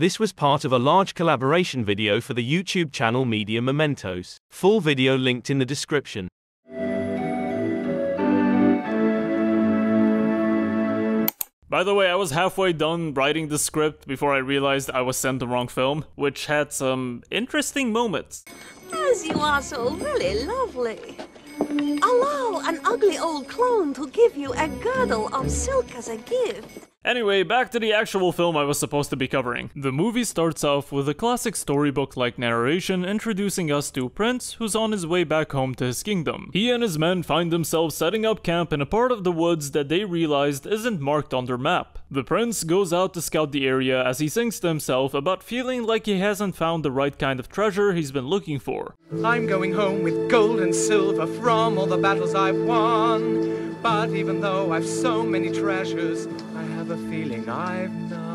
This was part of a large collaboration video for the YouTube channel Media Mementos. Full video linked in the description. By the way, I was halfway done writing the script before I realized I was sent the wrong film, which had some interesting moments. As you are so very lovely. Allow an ugly old clone to give you a girdle of silk as a gift. Anyway, back to the actual film I was supposed to be covering. The movie starts off with a classic storybook-like narration introducing us to prince who's on his way back home to his kingdom. He and his men find themselves setting up camp in a part of the woods that they realized isn't marked on their map. The prince goes out to scout the area as he sings to himself about feeling like he hasn't found the right kind of treasure he's been looking for. I'm going home with gold and silver from all the battles I've won. But even though I've so many treasures, I have a feeling I've none.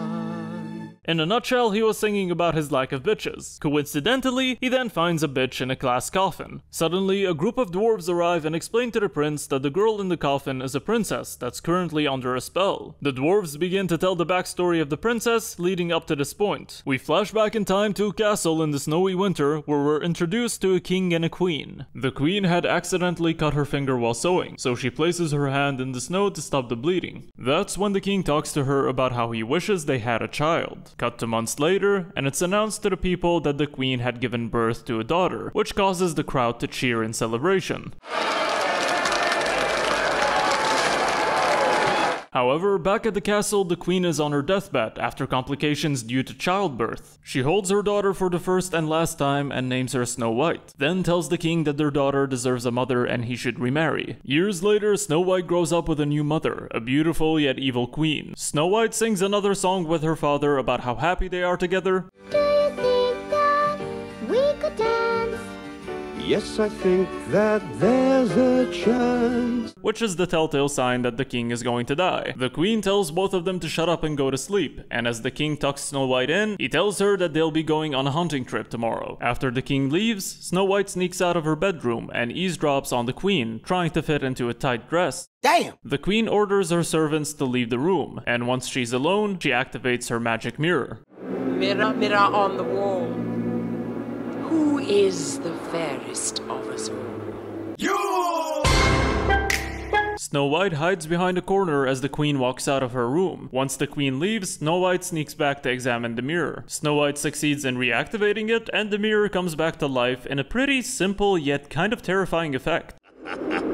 In a nutshell, he was singing about his lack of bitches. Coincidentally, he then finds a bitch in a glass coffin. Suddenly, a group of dwarves arrive and explain to the prince that the girl in the coffin is a princess that's currently under a spell. The dwarves begin to tell the backstory of the princess leading up to this point. We flash back in time to a castle in the snowy winter where we're introduced to a king and a queen. The queen had accidentally cut her finger while sewing, so she places her hand in the snow to stop the bleeding. That's when the king talks to her about how he wishes they had a child. Cut to months later, and it's announced to the people that the queen had given birth to a daughter, which causes the crowd to cheer in celebration. However, back at the castle, the queen is on her deathbed after complications due to childbirth. She holds her daughter for the first and last time and names her Snow White, then tells the king that their daughter deserves a mother and he should remarry. Years later, Snow White grows up with a new mother, a beautiful yet evil queen. Snow White sings another song with her father about how happy they are together, Yes, I think that there's a chance. which is the telltale sign that the king is going to die. The queen tells both of them to shut up and go to sleep, and as the king tucks Snow White in, he tells her that they'll be going on a hunting trip tomorrow. After the king leaves, Snow White sneaks out of her bedroom and eavesdrops on the queen, trying to fit into a tight dress. Damn! The queen orders her servants to leave the room, and once she's alone, she activates her magic mirror. Mirror, mirror on the wall. Who is the fairest of us all? Snow White hides behind a corner as the queen walks out of her room. Once the queen leaves, Snow White sneaks back to examine the mirror. Snow White succeeds in reactivating it, and the mirror comes back to life in a pretty simple yet kind of terrifying effect.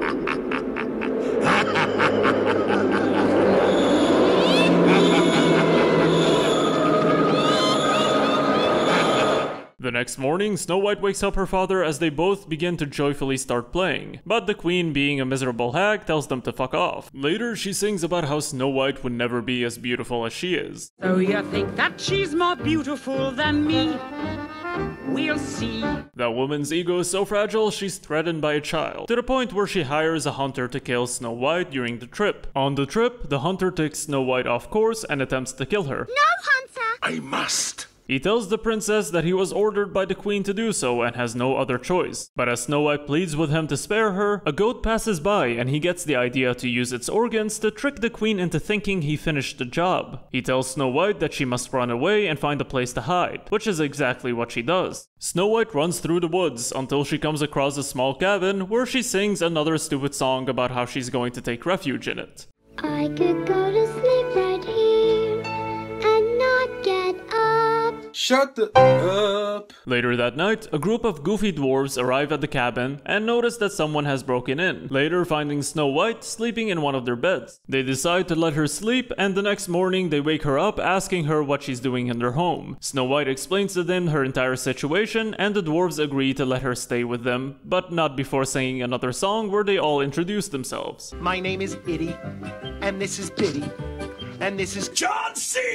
The next morning, Snow White wakes up her father as they both begin to joyfully start playing. But the queen, being a miserable hag, tells them to fuck off. Later, she sings about how Snow White would never be as beautiful as she is. So you think that she's more beautiful than me? We'll see. That woman's ego is so fragile, she's threatened by a child, to the point where she hires a hunter to kill Snow White during the trip. On the trip, the hunter takes Snow White off course and attempts to kill her. No, Hunter! I must. He tells the princess that he was ordered by the queen to do so and has no other choice. But as Snow White pleads with him to spare her, a goat passes by and he gets the idea to use its organs to trick the queen into thinking he finished the job. He tells Snow White that she must run away and find a place to hide, which is exactly what she does. Snow White runs through the woods until she comes across a small cabin where she sings another stupid song about how she's going to take refuge in it. I could go to sleep Shut the up. Later that night, a group of goofy dwarves arrive at the cabin and notice that someone has broken in, later finding Snow White sleeping in one of their beds. They decide to let her sleep, and the next morning they wake her up asking her what she's doing in their home. Snow White explains to them her entire situation, and the dwarves agree to let her stay with them, but not before singing another song where they all introduce themselves. My name is Itty, and this is Biddy, and this is John C.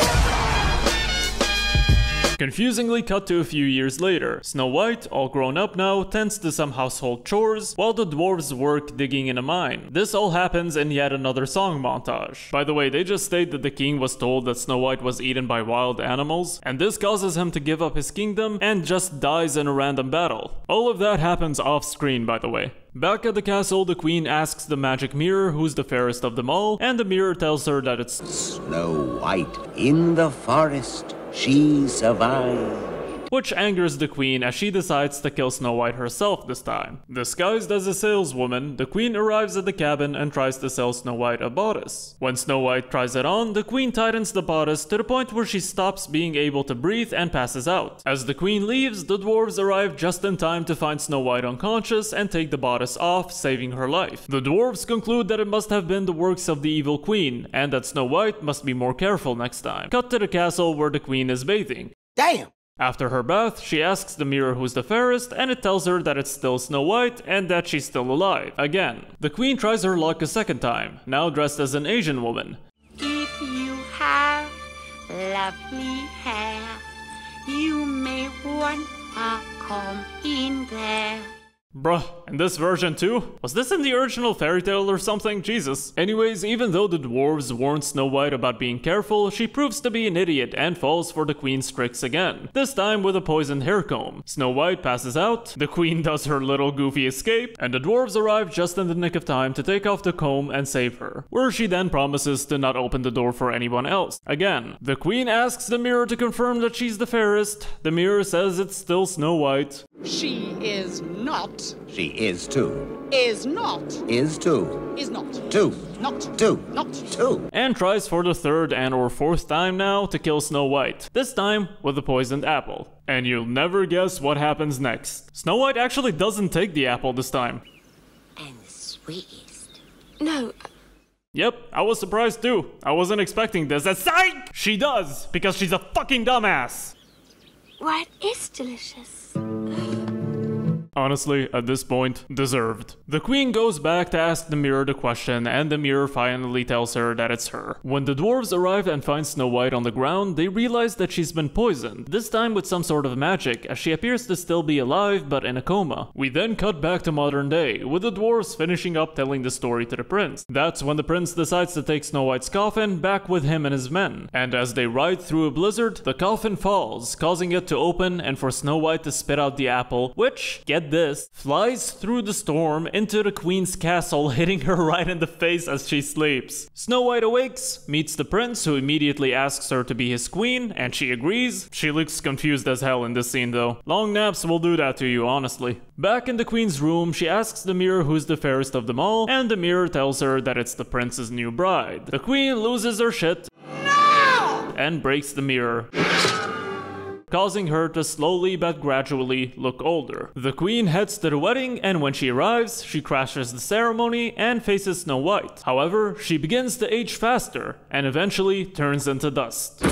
Confusingly cut to a few years later. Snow White, all grown up now, tends to some household chores, while the dwarves work digging in a mine. This all happens in yet another song montage. By the way, they just state that the king was told that Snow White was eaten by wild animals, and this causes him to give up his kingdom and just dies in a random battle. All of that happens off screen, by the way. Back at the castle, the queen asks the magic mirror who's the fairest of them all, and the mirror tells her that it's Snow White in the forest. She survived. Which angers the queen as she decides to kill Snow White herself this time. Disguised as a saleswoman, the queen arrives at the cabin and tries to sell Snow White a bodice. When Snow White tries it on, the queen tightens the bodice to the point where she stops being able to breathe and passes out. As the queen leaves, the dwarves arrive just in time to find Snow White unconscious and take the bodice off, saving her life. The dwarves conclude that it must have been the works of the evil queen, and that Snow White must be more careful next time. Cut to the castle where the queen is bathing. Damn! After her bath, she asks the mirror who's the fairest, and it tells her that it's still Snow White and that she's still alive. Again. The queen tries her luck a second time, now dressed as an Asian woman. If you have lovely hair, you may want in there. Bruh, and this version too? Was this in the original fairy tale or something? Jesus. Anyways, even though the dwarves warn Snow White about being careful, she proves to be an idiot and falls for the queen's tricks again. This time with a poisoned hair comb. Snow White passes out, the queen does her little goofy escape, and the dwarves arrive just in the nick of time to take off the comb and save her. Where she then promises to not open the door for anyone else. Again, the queen asks the mirror to confirm that she's the fairest. The mirror says it's still Snow White. She is not. She is too. Is not. Is too. Is not. Two. Not. Two. Not. Two. and tries for the third and or fourth time now to kill Snow White, this time with a poisoned apple. And you'll never guess what happens next. Snow White actually doesn't take the apple this time. And the sweetest. No, uh, Yep, I was surprised too. I wasn't expecting this. That's psych! She does, because she's a fucking dumbass. What is delicious? Honestly, at this point, deserved. The queen goes back to ask the mirror the question, and the mirror finally tells her that it's her. When the dwarves arrive and find Snow White on the ground, they realize that she's been poisoned, this time with some sort of magic, as she appears to still be alive but in a coma. We then cut back to modern day, with the dwarves finishing up telling the story to the prince. That's when the prince decides to take Snow White's coffin back with him and his men. And as they ride through a blizzard, the coffin falls, causing it to open and for Snow White to spit out the apple, which, get this, flies through the storm into the queen's castle, hitting her right in the face as she sleeps. Snow White awakes, meets the prince, who immediately asks her to be his queen, and she agrees. She looks confused as hell in this scene though. Long naps will do that to you, honestly. Back in the queen's room, she asks the mirror who's the fairest of them all, and the mirror tells her that it's the prince's new bride. The queen loses her shit and breaks the mirror causing her to slowly but gradually look older. The queen heads to the wedding, and when she arrives, she crashes the ceremony and faces Snow White. However, she begins to age faster and eventually turns into dust.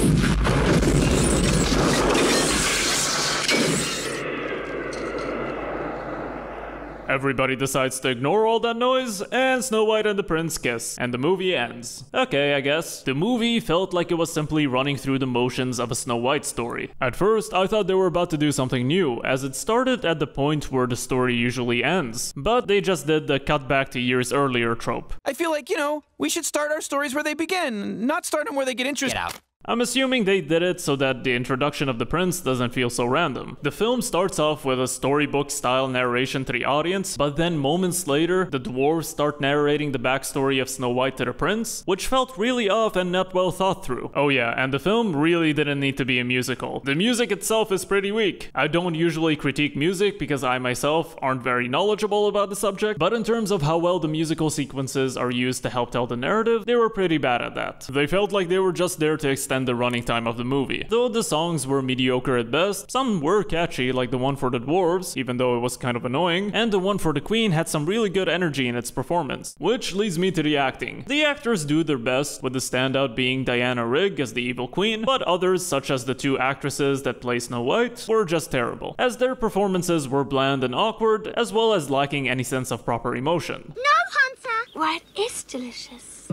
Everybody decides to ignore all that noise, and Snow White and the Prince kiss, and the movie ends. Okay, I guess. The movie felt like it was simply running through the motions of a Snow White story. At first, I thought they were about to do something new, as it started at the point where the story usually ends, but they just did the cut back to years earlier trope. I feel like, you know, we should start our stories where they begin, not start them where they get interested. Get out. I'm assuming they did it so that the introduction of the prince doesn't feel so random. The film starts off with a storybook style narration to the audience, but then moments later, the dwarves start narrating the backstory of Snow White to the prince, which felt really off and not well thought through. Oh yeah, and the film really didn't need to be a musical. The music itself is pretty weak. I don't usually critique music because I myself aren't very knowledgeable about the subject, but in terms of how well the musical sequences are used to help tell the narrative, they were pretty bad at that. They felt like they were just there to extend the running time of the movie. Though the songs were mediocre at best, some were catchy, like the one for the dwarves, even though it was kind of annoying, and the one for the queen had some really good energy in its performance. Which leads me to the acting. The actors do their best, with the standout being Diana Rigg as the evil queen, but others, such as the two actresses that play Snow White, were just terrible, as their performances were bland and awkward, as well as lacking any sense of proper emotion. No, Hunter! What is delicious?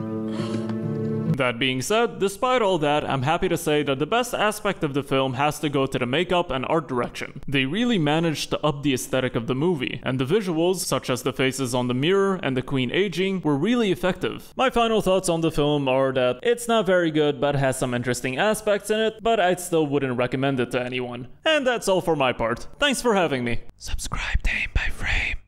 That being said, despite all that, I'm happy to say that the best aspect of the film has to go to the makeup and art direction. They really managed to up the aesthetic of the movie, and the visuals, such as the faces on the mirror and the queen aging, were really effective. My final thoughts on the film are that it's not very good but has some interesting aspects in it, but I still wouldn't recommend it to anyone. And that's all for my part. Thanks for having me. Subscribe to Aim by Frame.